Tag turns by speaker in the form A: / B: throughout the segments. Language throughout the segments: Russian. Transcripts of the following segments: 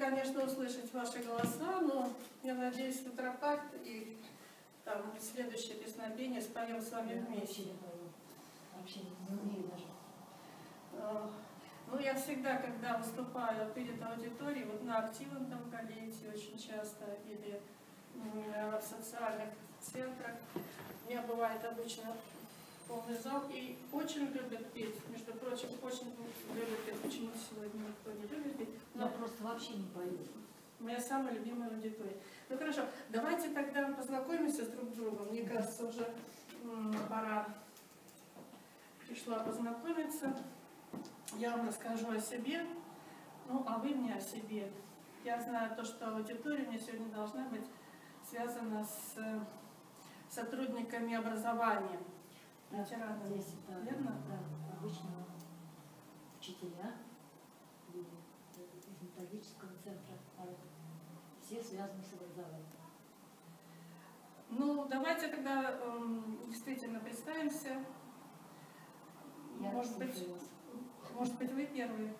A: Конечно, услышать ваши голоса, но я надеюсь, Петропакт и там следующее песнопение споем с вами вместе.
B: Вообще не умею даже.
A: Ну, я всегда, когда выступаю перед аудиторией, вот на активном там коллективе очень часто, или в социальных центрах, у меня бывает обычно полный зал, и очень любят петь. Между прочим, очень любят петь. Почему сегодня никто не любит петь?
B: Я
A: Но
B: просто вообще не пою.
A: моя самая любимая аудитория. Ну хорошо, давайте тогда познакомимся с друг другом. Мне кажется, уже пора пришла познакомиться. Я вам расскажу о себе, ну а вы мне о себе. Я знаю то, что аудитория у меня сегодня должна быть связана с э, сотрудниками образования, ветеранами.
B: Здесь, да,
A: Верно?
B: да, обычно учителя из методического центра, а все связаны с образованием.
A: Ну, давайте тогда эм, действительно представимся.
B: Я
A: Может быть,
B: вас.
A: может быть, вы первые.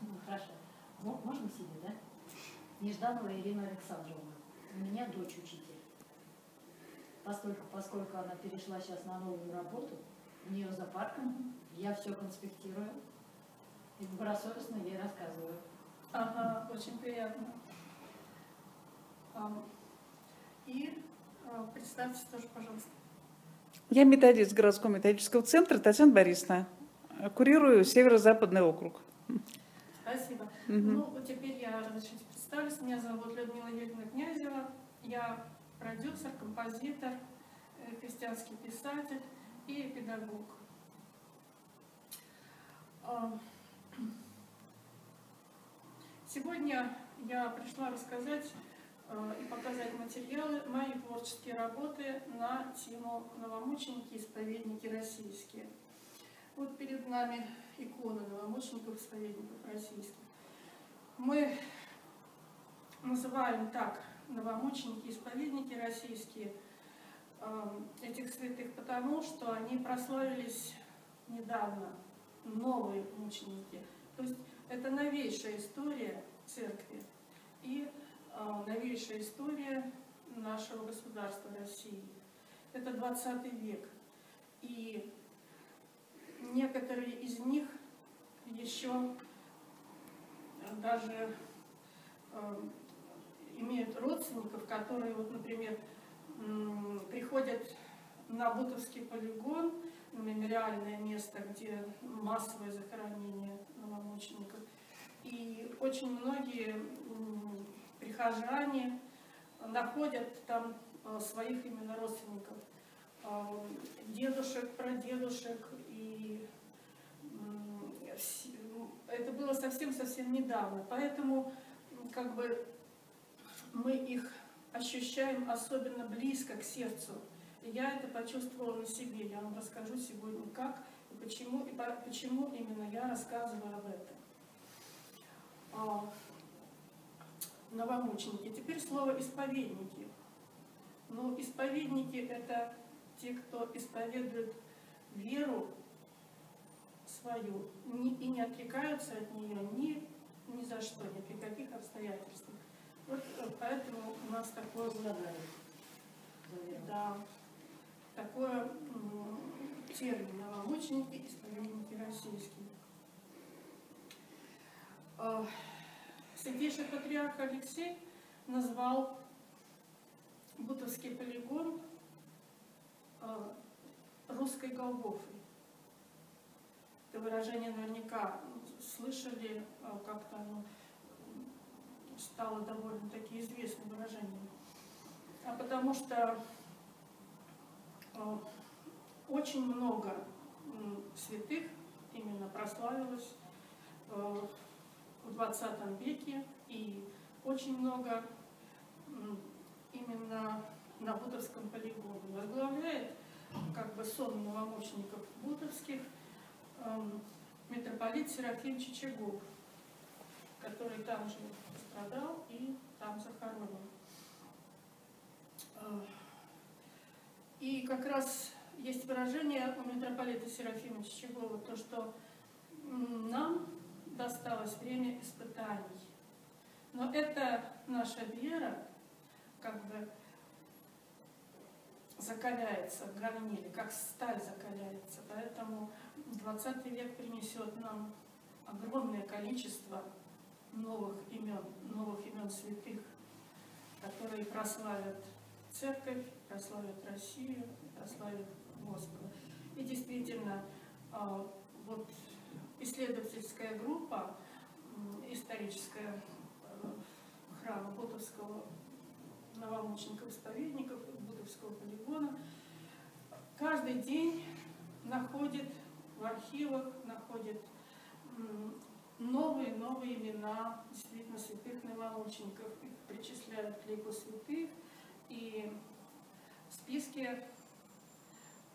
B: Ну, хорошо. Мо- Можно себе, да? Нежданова Ирина Александровна. У меня дочь учитель. Поскольку, поскольку она перешла сейчас на новую работу, у нее за парком, я все конспектирую и добросовестно ей рассказываю.
A: Ага, очень приятно. И а, представьтесь тоже, пожалуйста.
C: Я методист городского методического центра Татьяна Борисовна. Курирую северо-западный округ.
A: Спасибо.
C: Мгм.
A: Ну, вот теперь я разрешите представлюсь. Меня зовут Людмила Юрьевна Князева. Я продюсер, композитор, э, христианский писатель и педагог. А, Сегодня я пришла рассказать э, и показать материалы, мои творческие работы на тему «Новомученики, исповедники российские». Вот перед нами икона новомучеников, исповедников российских. Мы называем так новомученики, исповедники российские э, этих святых потому, что они прославились недавно, новые мученики. То есть это новейшая история церкви и э, новейшая история нашего государства России. Это 20 век. И некоторые из них еще даже э, имеют родственников, которые, вот, например, приходят на Бутовский полигон, мемориальное место, где массовое захоронение новомучеников. И очень многие прихожане находят там э, своих именно родственников, э, дедушек, прадедушек и это было совсем-совсем недавно, поэтому как бы мы их ощущаем особенно близко к сердцу. И я это почувствовала на себе. Я вам расскажу сегодня, как и почему, и по- почему именно я рассказываю об этом. А, Новомученики. Теперь слово исповедники. Ну, исповедники – это те, кто исповедует веру свою и не отрекаются от нее ни, ни за что, ни при каких обстоятельствах. Вот э, поэтому у нас такое,
B: Возлагаю за веру.
A: да, такое термин новомученики, исповедники российские. Э, Святейший патриарх Алексей назвал Бутовский полигон э, русской Голгофой. Это выражение наверняка слышали, как-то оно м, стало довольно-таки известным выражением. А потому что э, очень много святых именно прославилось э, в 20 веке, и очень много именно на Бутовском полигоне. Возглавляет как бы сон новомучеников Бутовских эм, митрополит Серафим Чичагов, который там же страдал и там захоронен. Э, И как раз есть выражение у митрополита Серафима Чичагова, то, что нам досталось время испытаний. Но это наша вера, как бы закаляется в горниле, как сталь закаляется. Поэтому 20 век принесет нам огромное количество новых имен, новых имен святых, которые прославят церковь, прославят Россию, прославят Господа. И действительно, а, вот исследовательская группа историческая э, храма Бутовского новомучеников-исповедников Бутовского полигона каждый день находит в архивах, находит новые новые имена действительно святых новомучеников, их причисляют к лику святых, и списки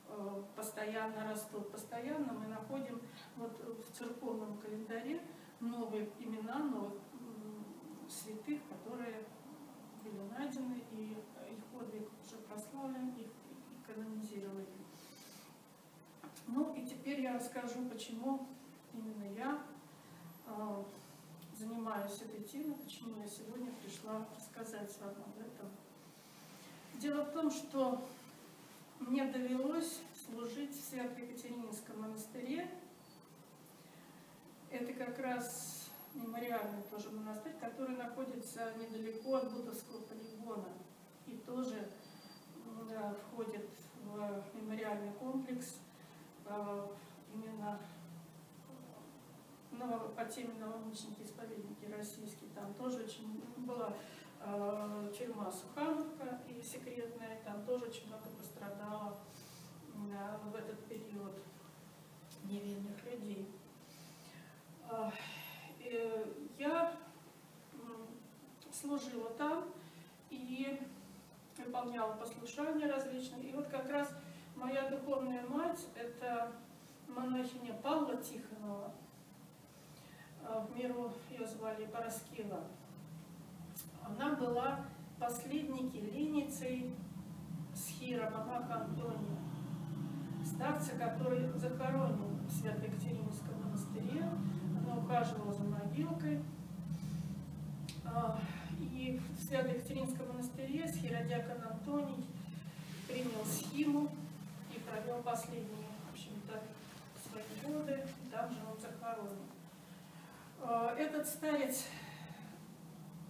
A: э, постоянно растут. Постоянно мы находим вот в церковном календаре новые имена новых святых, которые были найдены, и их подвиг уже прославлен, их канонизировали. Ну и теперь я расскажу, почему именно я занимаюсь этой темой, почему я сегодня пришла рассказать вам об этом. Дело в том, что мне довелось служить в Свято-Екатерининском монастыре. Это как раз мемориальный тоже монастырь, который находится недалеко от Бутовского полигона и тоже да, входит в мемориальный комплекс а, именно по теме новомученики-исповедники российские. Там тоже очень была э, тюрьма Сухановка и секретная, там тоже очень много пострадало э, в этот период невинных людей. Э, я служила там и выполняла послушания различные. И вот как раз моя духовная мать, это монахиня Павла Тихонова, в миру ее звали Параскила она была последней кирилленицей Схира, монаха Антония, старца, который захоронен в Свято-Екатерининском монастыре. Она ухаживала за могилкой. А, и в Свято-Екатеринском монастыре схиродиакон Антоний принял схиму и провел последние, в общем-то, свои годы. Там же он захоронен. А, этот старец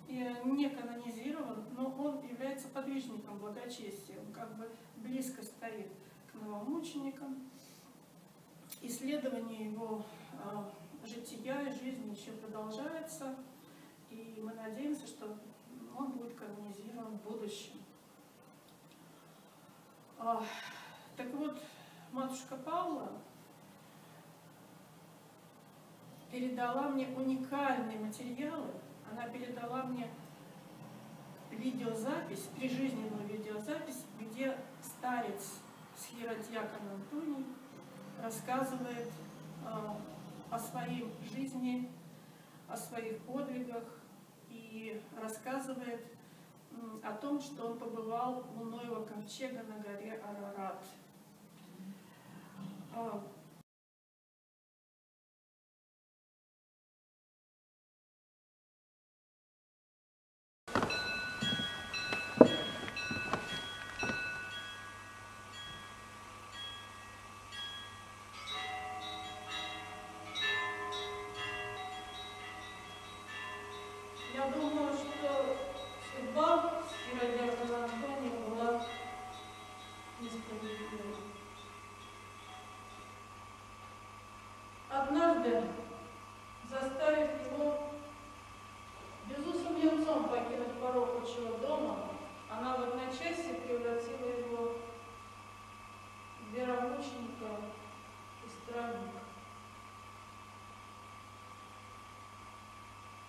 A: не канонизирован, но он является подвижником благочестия. Он как бы близко стоит к новомученикам. Исследование его э, жития и жизни еще продолжается, и мы надеемся, что он будет канонизирован в будущем. Так вот, матушка Павла передала мне уникальные материалы, она передала мне видеозапись, прижизненную видеозапись, где старец Схиродьякон Антоний рассказывает э, о своей жизни, о своих подвигах и рассказывает э, о том, что он побывал у Ноева ковчега на горе Арарат.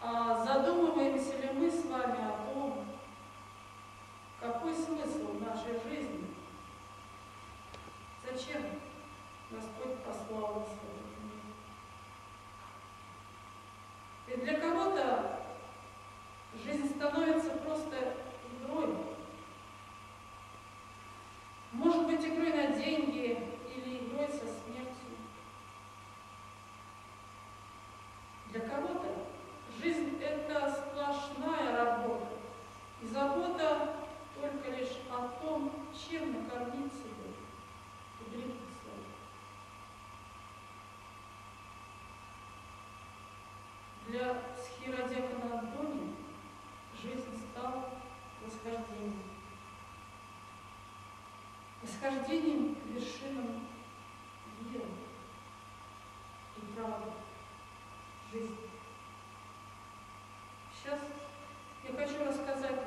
A: А задумываемся ли мы с вами о том, какой смысл в нашей жизни? Зачем Господь послал нас в этот мир? Ведь для кого-то о том, чем накормить себя своих. Для схиродекона Антония жизнь стала восхождением. Восхождением к вершинам веры и правды жизни. Сейчас я хочу рассказать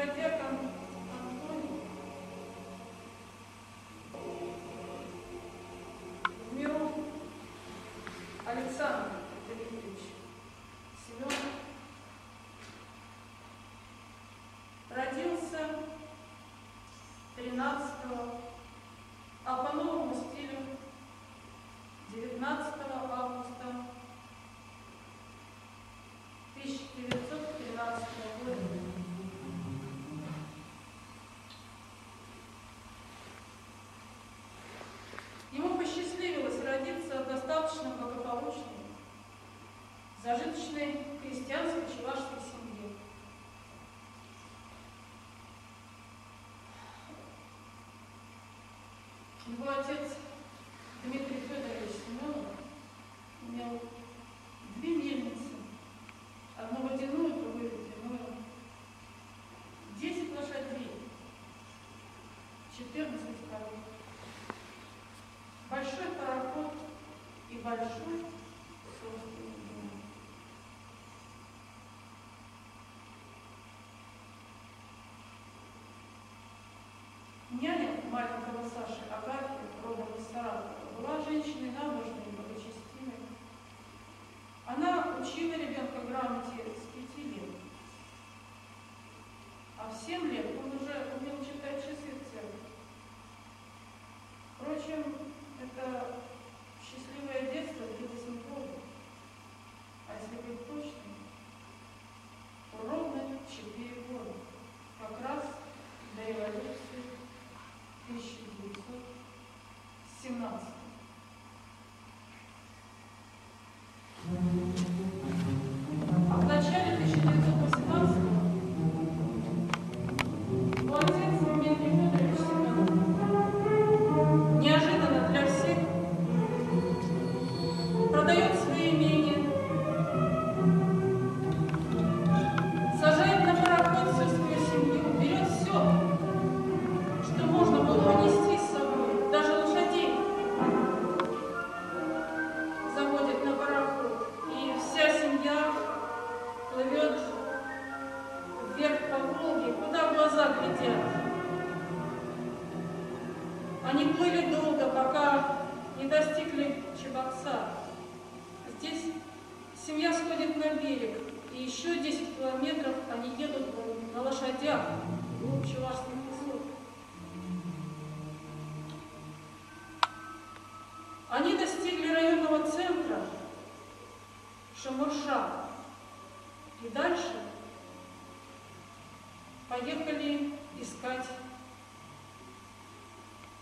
A: Схиродекон Антоний миру Александр Дмитриевич Семен родился 13 а по новому стилю 19 достаточно благополучной, зажиточной крестьянской чувашской семье. Его отец Дмитрий Федорович Семенов имел большой. Няня маленького Саши Агафья, родом из была женщиной набожной и благочестивой. Она учила ребенка грамоте Шамурша. И дальше поехали искать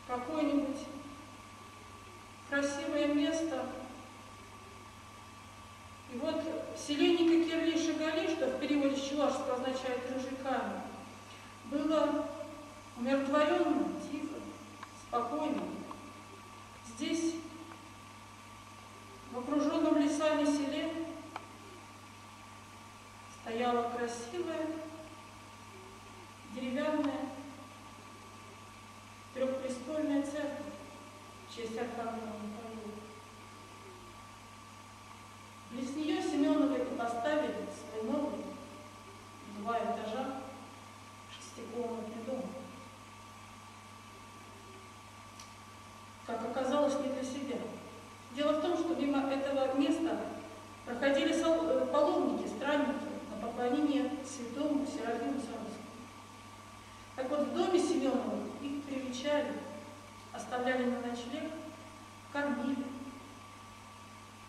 A: какое-нибудь красивое место. И вот селение Кирли Шагали, что в переводе с чувашского означает «рыжий камень», было Умиротворенно, тихо, спокойно. Здесь, в окруженном лесами селе, стояла красивая деревянная трехпрестольная церковь в честь Архангела Михаила. Близ нее Семеновы и поставили свой новый два этажа шестикомнатный дом. Как оказалось, не для себя. Дело в том, что мимо этого места проходили сол- э, паломники, странники на поклонение святому Серафиму Саровскому. Так вот, в доме Семеновых их привечали, оставляли на ночлег, кормили.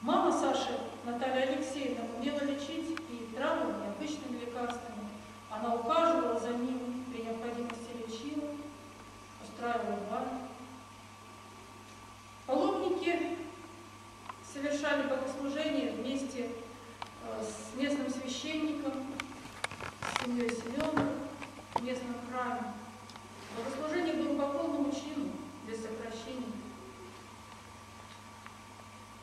A: Мама Саши, Наталья Алексеевна, умела лечить и травами, и обычными лекарствами. Она ухаживала за ними, при необходимости лечила, устраивала баню. Паломники совершали богослужение вместе э, с местным священником, с семьей Семеновых в местном храме. Богослужение было по полному чину, без сокращений.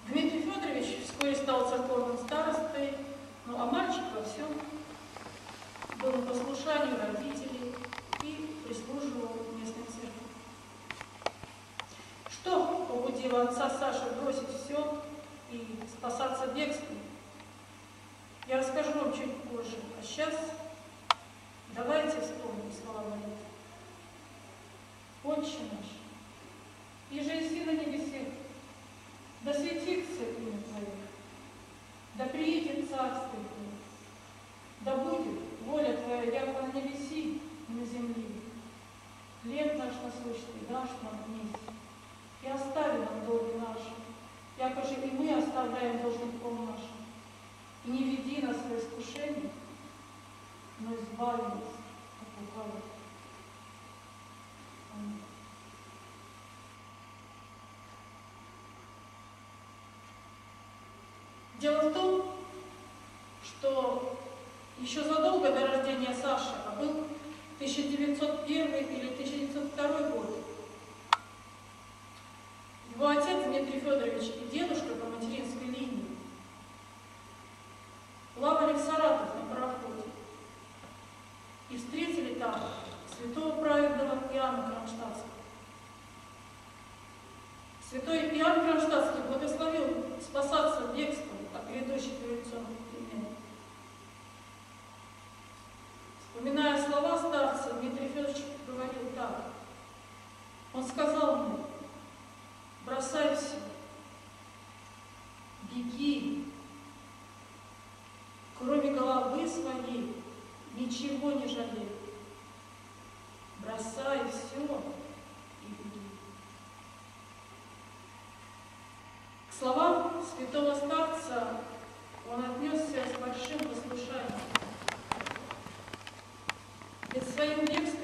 A: Дмитрий Федорович вскоре стал церковным старостой, ну а мальчик во всем был на послушанию родителей и прислуживал местной церкви. Что побудило отца Саши бросить все и спасаться бегством? Я расскажу вам чуть позже. А сейчас давайте вспомним слова молитвы. Отче наш, и же и на небесе, да светится имя Твое, да приедет Царствие Твое, да будет воля Твоя, яко на небеси и на земле. Хлеб наш насущный дашь нам вместе, и остави нам долги наши, яко же и мы оставляем должником нашим. И не веди нас в искушение, но избави нас от лукавого. Дело в том, что еще задолго до рождения Саши, а был 1901 или 1902 год, его отец Дмитрий Федорович и дедушка по материнской линии плавали в Саратов на пароходе и встретили там святого праведного Иоанна Кронштадтского. Святой Иоанн Кронштадтский благословил спасаться бегством от грядущих революционных перемен. Вспоминая слова старца, Дмитрий Федорович говорил так. Он сказал мне, бросай все, беги, кроме головы своей ничего не жалей. Бросай все и беги. К словам святого старца он отнесся с большим послушанием. Ведь своим бегством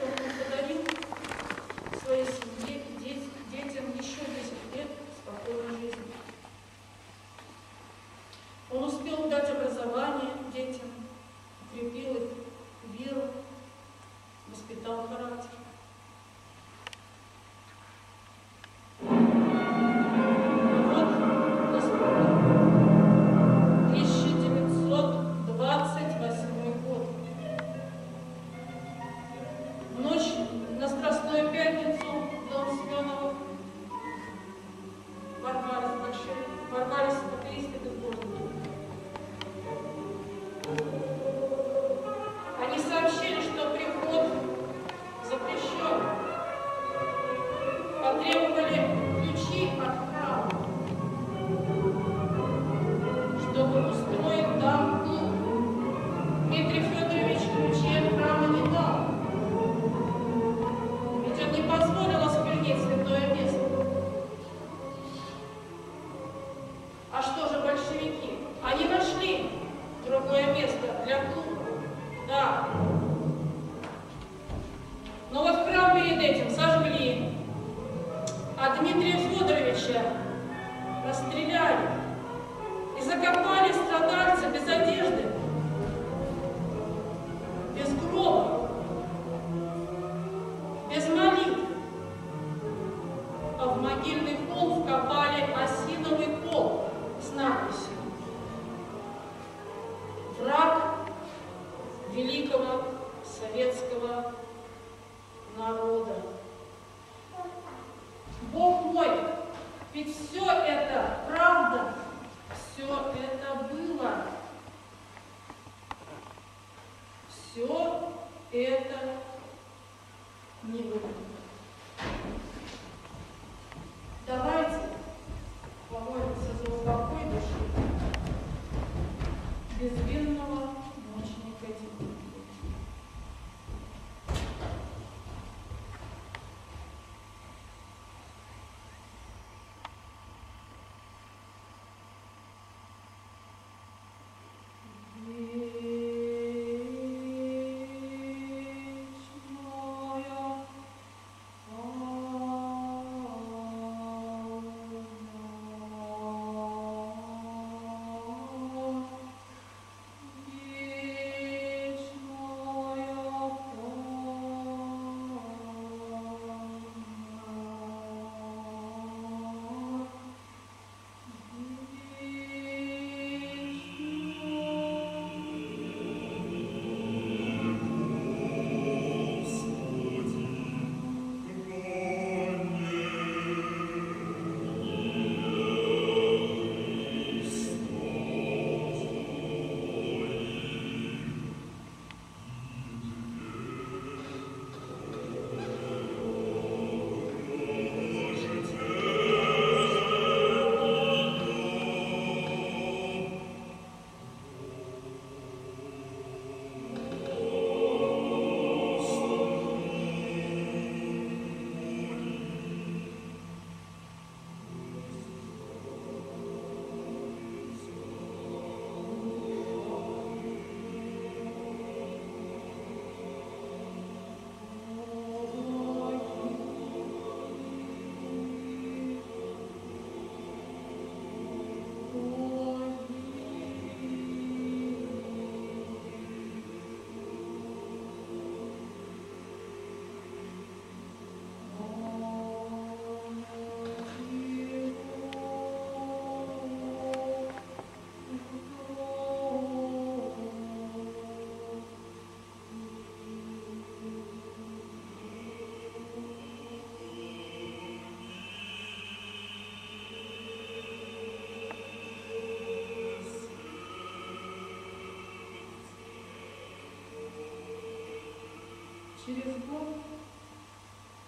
A: Через год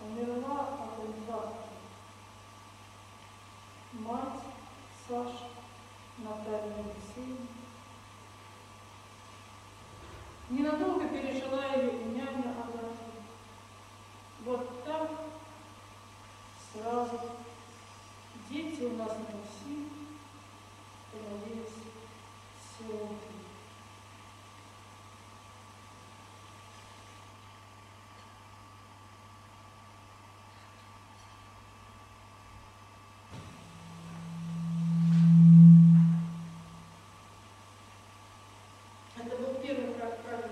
A: умерла от инфаркта мать Саши Наталья Алексеевна. Ненадолго пережила ее и няня Агафья. Вот так сразу дети у нас на Руси становились сиротами. Это был первый про- проект